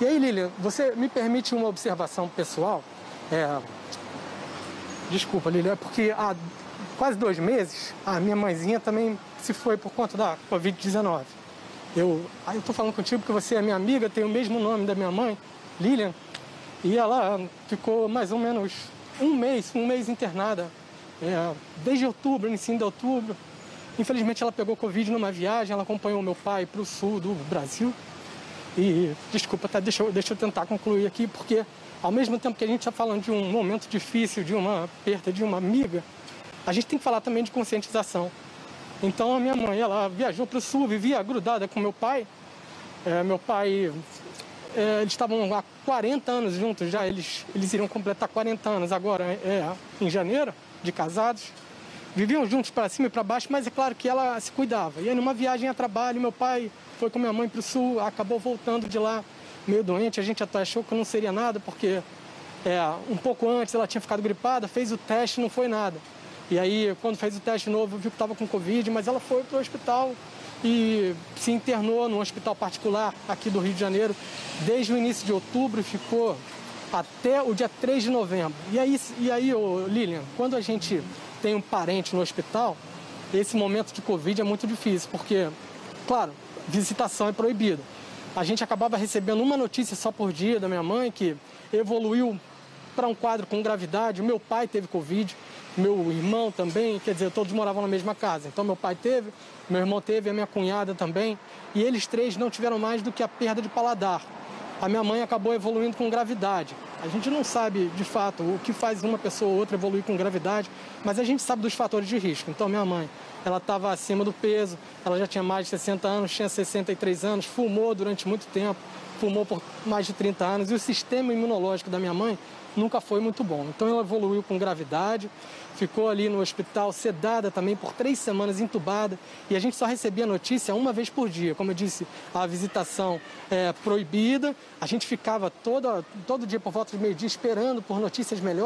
E aí, Lilian, você me permite uma observação pessoal? É... Desculpa, Lilian, é porque há quase dois meses a minha mãezinha também se foi por conta da Covid-19. Eu, eu tô falando contigo porque você é minha amiga, tem o mesmo nome da minha mãe, Lilian, e ela ficou mais ou menos um mês, um mês internada, é, desde outubro, início de outubro. Infelizmente ela pegou Covid numa viagem, ela acompanhou meu pai para o sul do Brasil. E, desculpa, tá, deixa, eu, deixa eu tentar concluir aqui, porque ao mesmo tempo que a gente está falando de um momento difícil, de uma perda de uma amiga, a gente tem que falar também de conscientização. Então a minha mãe, ela viajou para o sul, vivia grudada com meu pai. É, meu pai, é, eles estavam há 40 anos juntos já, eles, eles iriam completar 40 anos agora, é, em janeiro, de casados. Viviam juntos para cima e para baixo, mas é claro que ela se cuidava. E aí, numa viagem a trabalho, meu pai foi com minha mãe para o sul, acabou voltando de lá meio doente. A gente até achou que não seria nada, porque é, um pouco antes ela tinha ficado gripada, fez o teste, não foi nada. E aí, quando fez o teste novo, viu que estava com Covid, mas ela foi para o hospital e se internou num hospital particular aqui do Rio de Janeiro desde o início de outubro e ficou até o dia 3 de novembro. E aí, e aí Lilian, quando a gente tem um parente no hospital, esse momento de Covid é muito difícil, porque, claro, visitação é proibida. A gente acabava recebendo uma notícia só por dia da minha mãe, que evoluiu para um quadro com gravidade. O meu pai teve Covid, meu irmão também, quer dizer, todos moravam na mesma casa. Então, meu pai teve, meu irmão teve, a minha cunhada também. E eles três não tiveram mais do que a perda de paladar. A minha mãe acabou evoluindo com gravidade. A gente não sabe de fato o que faz uma pessoa ou outra evoluir com gravidade, mas a gente sabe dos fatores de risco. Então, minha mãe, ela estava acima do peso, ela já tinha mais de 60 anos, tinha 63 anos, fumou durante muito tempo, fumou por mais de 30 anos e o sistema imunológico da minha mãe nunca foi muito bom. Então ela evoluiu com gravidade, ficou ali no hospital sedada também por três semanas, entubada, e a gente só recebia notícia uma vez por dia. Como eu disse, a visitação é proibida, a gente ficava todo, todo dia por volta de meio-dia esperando por notícias melhores.